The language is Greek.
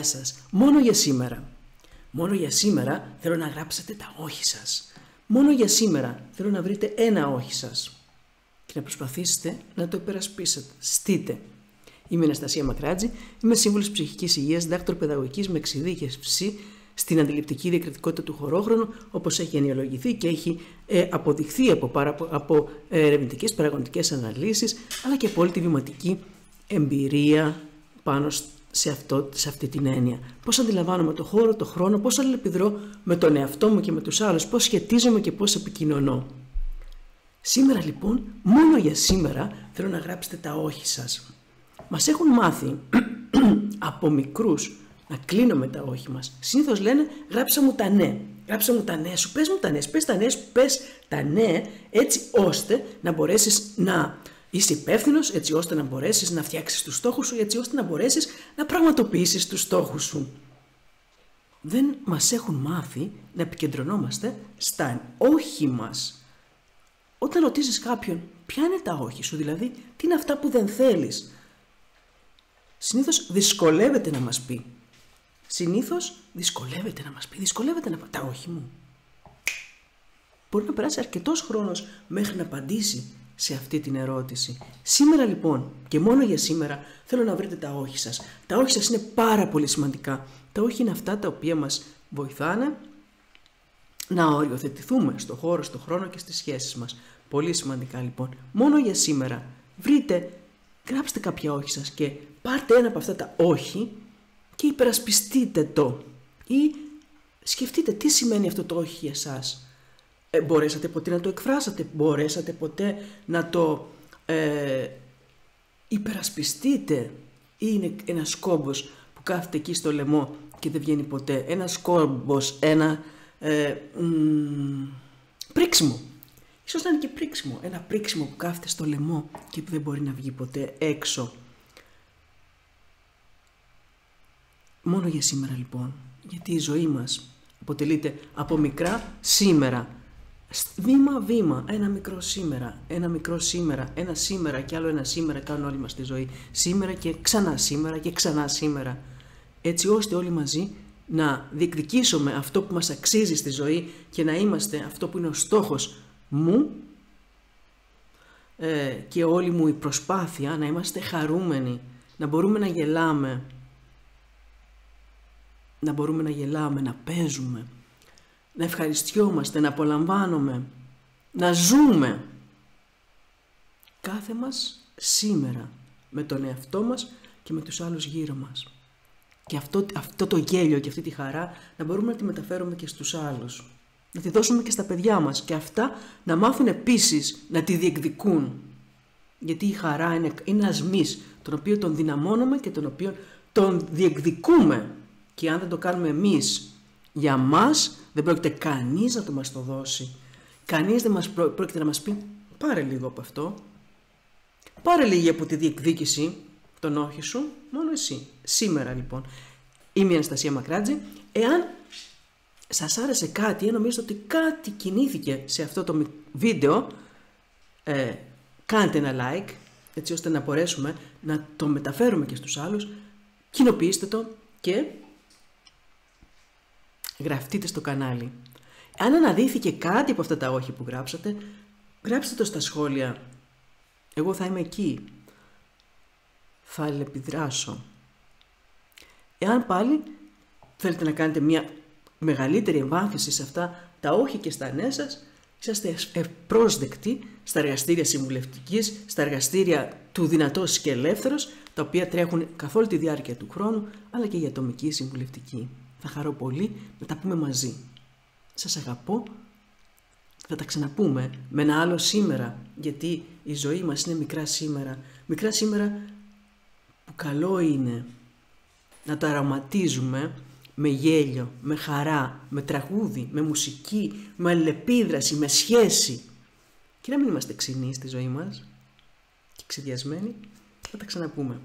Γεια σας. Μόνο για σήμερα. Μόνο για σήμερα θέλω να γράψετε τα όχι σας. Μόνο για σήμερα θέλω να βρείτε ένα όχι σας. Και να προσπαθήσετε να το υπερασπίσετε. Στείτε. Είμαι η Αναστασία Μακράτζη, είμαι σύμβουλος ψυχικής υγείας, δάκτωρο παιδαγωγικής με εξειδίκευση στην αντιληπτική διακριτικότητα του χωρόχρονου, όπως έχει ενοιολογηθεί και έχει ε, αποδειχθεί από, παρα, από ε, ερευνητικές παραγωγικές αναλύσεις, αλλά και από όλη τη βιωματική εμπειρία πάνω σε, αυτό, σε αυτή την έννοια. Πώς αντιλαμβάνομαι το χώρο, το χρόνο, πώς αλληλεπιδρώ με τον εαυτό μου και με τους άλλους, πώς σχετίζομαι και πώς επικοινωνώ. Σήμερα λοιπόν, μόνο για σήμερα, θέλω να γράψετε τα όχι σας. Μας έχουν μάθει από μικρούς να κλείνουμε τα όχι μας. Συνήθως λένε γράψα μου τα ναι. Γράψα μου τα ναι σου, πες μου τα ναι, πες τα ναι σου, πες τα ναι έτσι ώστε να μπορέσεις να Είσαι υπεύθυνος έτσι ώστε να μπορέσεις να φτιάξεις τους στόχους σου, έτσι ώστε να μπορέσεις να πραγματοποιήσεις τους στόχους σου. Δεν μας έχουν μάθει να επικεντρωνόμαστε στα όχι μας. Όταν ρωτήσεις κάποιον, ποια είναι τα όχι σου, δηλαδή, τι είναι αυτά που δεν θέλεις, συνήθως δυσκολεύεται να μας πει. Συνήθως δυσκολεύεται να μας πει, δυσκολεύεται να πει τα όχι μου. Μπορεί να περάσει αρκετός χρόνος μέχρι να απαντήσει σε αυτή την ερώτηση. Σήμερα λοιπόν και μόνο για σήμερα θέλω να βρείτε τα όχι σας. Τα όχι σας είναι πάρα πολύ σημαντικά. Τα όχι είναι αυτά τα οποία μας βοηθάνε να οριοθετηθούμε στο χώρο, στο χρόνο και στις σχέσεις μας. Πολύ σημαντικά λοιπόν. Μόνο για σήμερα βρείτε, γράψτε κάποια όχι σας και πάρτε ένα από αυτά τα όχι και υπερασπιστείτε το. Ή σκεφτείτε τι σημαίνει αυτό το όχι για σας. Ε, μπορέσατε ποτέ να το εκφράσατε, μπορέσατε ποτέ να το ε, υπερασπιστείτε ή είναι ένας κόμπος που κάθεται εκεί στο λαιμό και δεν βγαίνει ποτέ; Ένας κόμπος, ένα ε, μ, πρίξιμο. Ίσως να είναι και πρίξιμο. Ένα πρίξιμο που κάθεται στο λαιμό και που δεν μπορεί να βγει ποτέ έξω. Μόνο για σήμερα λοιπόν. Γιατί η ζωή μας αποτελείται από μικρά σήμερα Βήμα-βήμα, ένα μικρό σήμερα, ένα μικρό σήμερα, ένα σήμερα και άλλο ένα σήμερα κάνουν όλοι μας τη ζωή. Σήμερα και ξανά σήμερα και ξανά σήμερα. Έτσι ώστε όλοι μαζί να διεκδικήσουμε αυτό που μας αξίζει στη ζωή και να είμαστε αυτό που είναι ο στόχος μου ε, και όλη μου η προσπάθεια να είμαστε χαρούμενοι, να μπορούμε να γελάμε, να μπορούμε να γελάμε, να παίζουμε, να ευχαριστιόμαστε, να απολαμβάνουμε, να ζούμε κάθε μας σήμερα με τον εαυτό μας και με τους άλλους γύρω μας. Και αυτό, αυτό το γέλιο και αυτή τη χαρά να μπορούμε να τη μεταφέρουμε και στους άλλους. Να τη δώσουμε και στα παιδιά μας και αυτά να μάθουν επίσης να τη διεκδικούν. Γιατί η χαρά είναι, είναι ένας μυς, τον οποίο τον δυναμώνουμε και τον οποίο τον διεκδικούμε. Και αν δεν το κάνουμε εμείς για μας, δεν πρόκειται κανείς να το μας το δώσει. Κανείς δεν μας πρόκειται να μας πει πάρε λίγο από αυτό. Πάρε λίγη από τη διεκδίκηση τον όχι σου, μόνο εσύ. Σήμερα λοιπόν. Είμαι η Αναστασία Μακράτζη. Εάν σας άρεσε κάτι, ή νομίζετε ότι κάτι κινήθηκε σε αυτό το βίντεο, ε, κάντε ένα like, έτσι ώστε να μπορέσουμε να το μεταφέρουμε και στους άλλους, κοινοποιήστε το και γραφτείτε στο κανάλι. Αν αναδύθηκε κάτι από αυτά τα όχι που γράψατε, γράψτε το στα σχόλια. Εγώ θα είμαι εκεί. Θα επιδράσω. Εάν πάλι θέλετε να κάνετε μια μεγαλύτερη εμβάθυνση σε αυτά τα όχι και στα ναι σας, είσαστε ευπρόσδεκτοι στα εργαστήρια συμβουλευτικής, στα εργαστήρια του δυνατός και ελεύθερος, τα οποία τρέχουν καθ' όλη τη διάρκεια του χρόνου, αλλά και για ατομική συμβουλευτική. Θα χαρώ πολύ να τα πούμε μαζί. Σας αγαπώ. Θα τα ξαναπούμε με ένα άλλο σήμερα, γιατί η ζωή μας είναι μικρά σήμερα. Μικρά σήμερα που καλό είναι να τα αρωματίζουμε με γέλιο, με χαρά, με τραγούδι, με μουσική, με αλληλεπίδραση, με σχέση. Και να μην είμαστε ξυνοί στη ζωή μας και ξεδιασμένοι, θα τα ξαναπούμε.